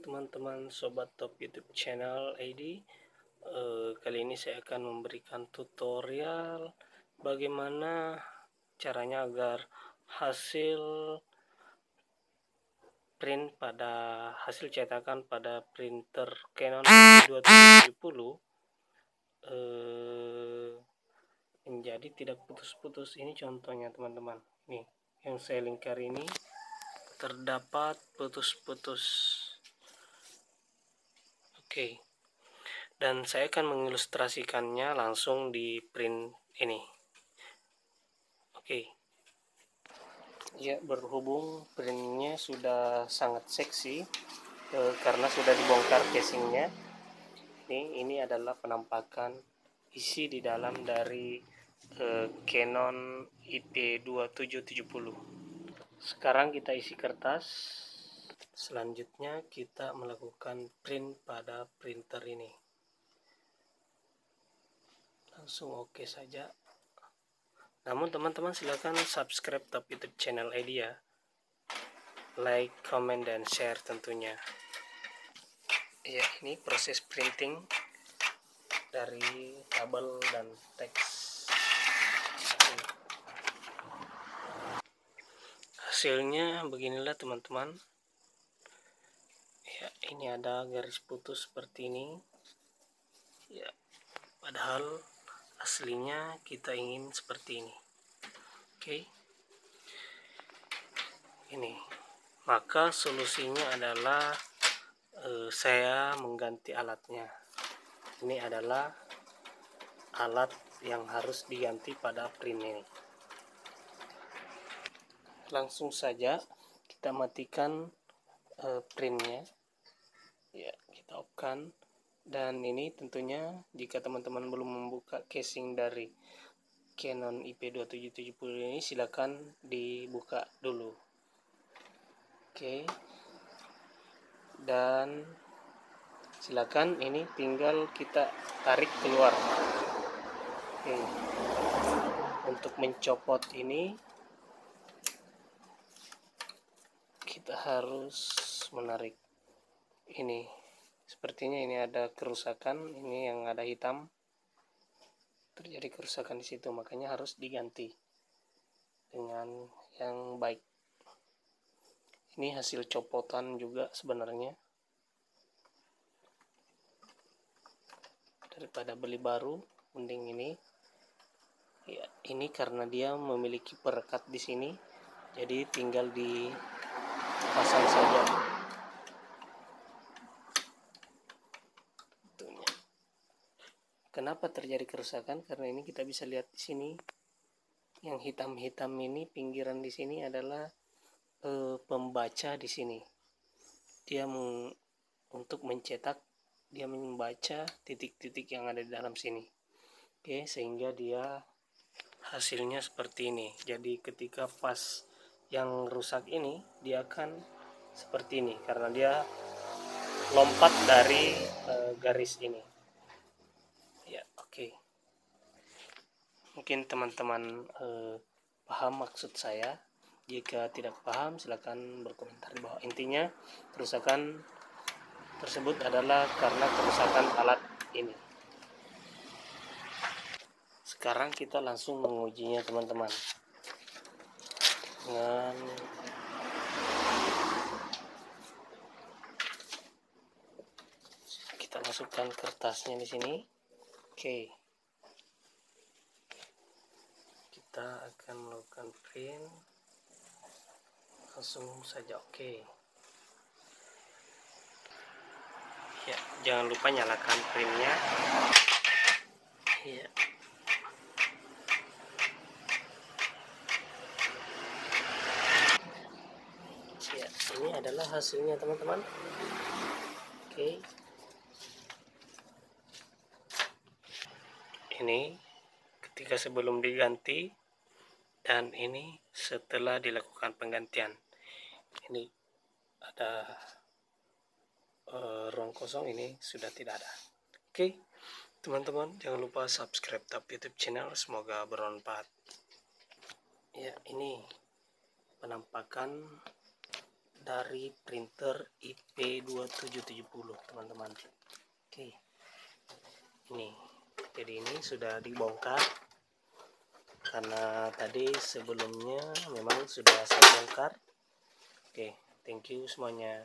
teman-teman sobat top YouTube channel ID. Uh, kali ini saya akan memberikan tutorial bagaimana caranya agar hasil print pada hasil cetakan pada printer Canon 2770 uh, menjadi tidak putus-putus. Ini contohnya teman-teman. Nih, yang saya lingkar ini terdapat putus-putus Oke. Dan saya akan mengilustrasikannya langsung di print ini. Oke. Ya, berhubung printnya sudah sangat seksi eh, karena sudah dibongkar casingnya. Ini ini adalah penampakan isi di dalam dari eh, Canon IP2770. Sekarang kita isi kertas selanjutnya kita melakukan print pada printer ini. Langsung oke okay saja. Namun teman-teman silahkan subscribe top youtube channel ID ya. Like, comment, dan share tentunya. Ya ini proses printing dari kabel dan teks. Hasilnya beginilah teman-teman ya ini ada garis putus seperti ini. Ya padahal aslinya kita ingin seperti ini. Oke. Ini. Maka solusinya adalah eh, saya mengganti alatnya. Ini adalah alat yang harus diganti pada print ini. Langsung saja kita matikan uh, printnya. Ya kita off kan. Dan ini tentunya jika teman-teman belum membuka casing dari Canon IP2770 ini silakan dibuka dulu. Oke. Dan silakan ini tinggal kita tarik keluar. Oke. Untuk mencopot ini kita harus menarik. Ini sepertinya ini ada kerusakan ini yang ada hitam. Terjadi kerusakan di situ makanya harus diganti dengan yang baik. Ini hasil copotan juga sebenarnya. Daripada beli baru mending ini. Ya ini karena dia memiliki perekat di sini jadi tinggal dipasang saja Kenapa terjadi kerusakan? Karena ini kita bisa lihat di sini yang hitam-hitam ini pinggiran di sini adalah e, pembaca di sini. Dia meng, untuk mencetak dia membaca titik-titik yang ada di dalam sini. Oke, sehingga dia hasilnya seperti ini. Jadi ketika pas yang rusak ini dia akan seperti ini karena dia lompat dari e, garis ini. Oke. Mungkin teman-teman eh, paham maksud saya. Jika tidak paham silakan berkomentar di bawah. Intinya kerusakan tersebut adalah karena kerusakan alat ini. Sekarang kita langsung mengujinya teman-teman. Dengan kita masukkan kertasnya di sini Oke. Kita akan melakukan print. Langsung saja oke. Okay. Ya, jangan lupa nyalakan printnya. Ya. Ya, ini adalah hasilnya teman-teman. Oke. Okay. ini ketika sebelum diganti dan ini setelah dilakukan penggantian. Ini ada uh, ruang kosong ini sudah tidak ada. Oke teman-teman jangan lupa subscribe tab youtube channel semoga bermanfaat. Ya ini penampakan dari printer IP2770 teman-teman. Oke ini. Jadi ini sudah dibongkar karena tadi sebelumnya memang sudah saya bongkar. Oke thank you semuanya